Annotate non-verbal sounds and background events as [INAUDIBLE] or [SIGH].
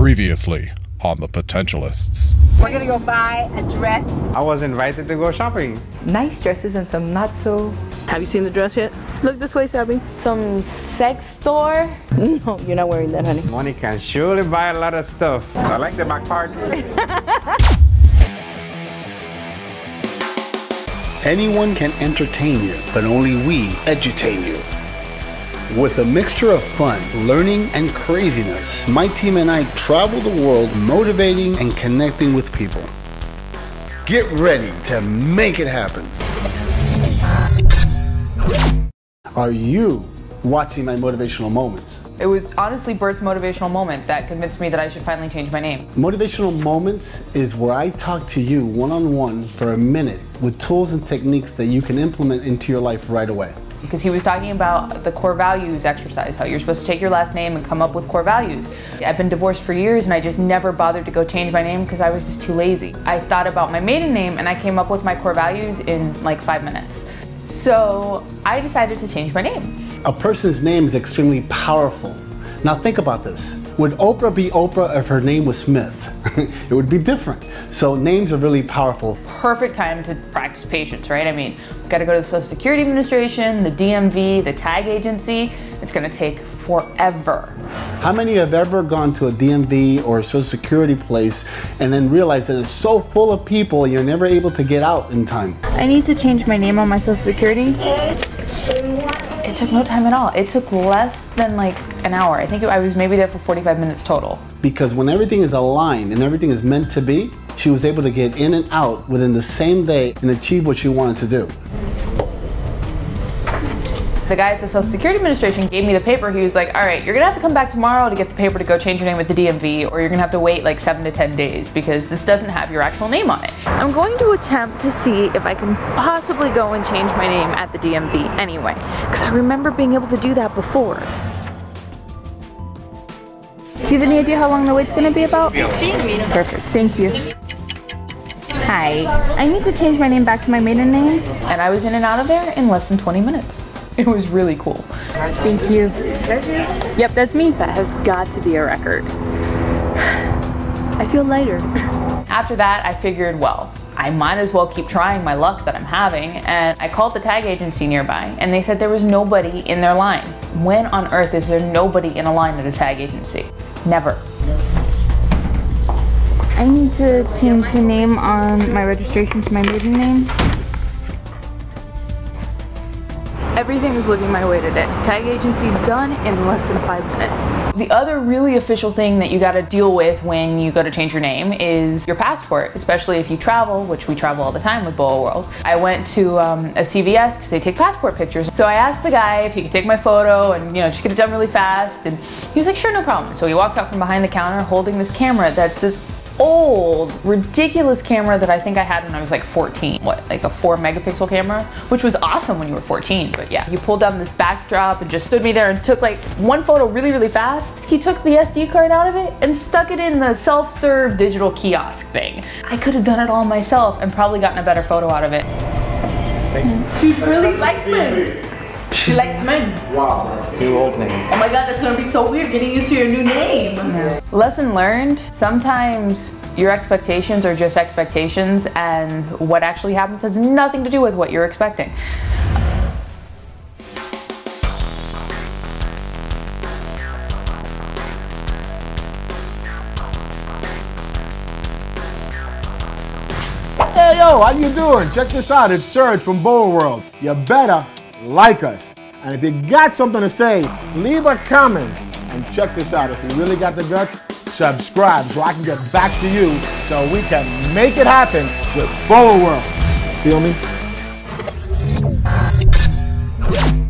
Previously on the Potentialists. We're gonna go buy a dress. I was invited to go shopping. Nice dresses and some not so. Have you seen the dress yet? Look this way, Sabby. Some sex store. No, you're not wearing that, honey. Money can surely buy a lot of stuff. I like the back part. [LAUGHS] Anyone can entertain you, but only we edutain you. With a mixture of fun, learning, and craziness, my team and I travel the world motivating and connecting with people. Get ready to make it happen. Are you watching my motivational moments? It was honestly Bert's motivational moment that convinced me that I should finally change my name. Motivational moments is where I talk to you one on one for a minute with tools and techniques that you can implement into your life right away. Because he was talking about the core values exercise, how you're supposed to take your last name and come up with core values. I've been divorced for years and I just never bothered to go change my name because I was just too lazy. I thought about my maiden name and I came up with my core values in like five minutes. So I decided to change my name. A person's name is extremely powerful. Now think about this. Would Oprah be Oprah if her name was Smith? [LAUGHS] it would be different. So names are really powerful. Perfect time to practice patience, right? I mean, we've got to go to the Social Security Administration, the DMV, the tag agency. It's going to take forever. How many have ever gone to a DMV or a Social Security place and then realized that it's so full of people you're never able to get out in time? I need to change my name on my social security. It took no time at all. It took less than like an hour. I think I was maybe there for 45 minutes total. Because when everything is aligned and everything is meant to be, she was able to get in and out within the same day and achieve what she wanted to do. The guy at the Social Security Administration gave me the paper. He was like, all right, you're gonna have to come back tomorrow to get the paper to go change your name with the DMV, or you're gonna have to wait like seven to 10 days because this doesn't have your actual name on it. I'm going to attempt to see if I can possibly go and change my name at the DMV anyway, because I remember being able to do that before. Do you have any idea how long the wait's going to be about? Perfect, thank you. Hi, I need to change my name back to my maiden name. And I was in and out of there in less than 20 minutes. It was really cool. Thank you. That's you? Yep, that's me. That has got to be a record. [SIGHS] I feel lighter. [LAUGHS] After that, I figured, well, I might as well keep trying my luck that I'm having. And I called the tag agency nearby, and they said there was nobody in their line. When on earth is there nobody in a line at a tag agency? Never. I need to change the name on my registration to my maiden name. Everything is looking my way today. Tag agency done in less than five minutes. The other really official thing that you got to deal with when you go to change your name is your passport, especially if you travel, which we travel all the time with BOWA World. I went to um, a CVS because they take passport pictures. So I asked the guy if he could take my photo and you know just get it done really fast, and he was like, "Sure, no problem." So he walks out from behind the counter holding this camera that's this old, ridiculous camera that I think I had when I was like 14. What, like a four megapixel camera? Which was awesome when you were 14, but yeah. He pulled down this backdrop and just stood me there and took like one photo really, really fast. He took the SD card out of it and stuck it in the self-serve digital kiosk thing. I could have done it all myself and probably gotten a better photo out of it. She really likes men. She likes men. Wow. New old name. Oh my god, that's gonna be so weird getting used to your new name. Lesson learned, sometimes your expectations are just expectations and what actually happens has nothing to do with what you're expecting. Hey yo, how you doing? Check this out, it's Serge from BOWA World. You better like us. And if you got something to say, leave a comment. And check this out, if you really got the guts, subscribe so I can get back to you so we can make it happen with BOWA World. Feel me?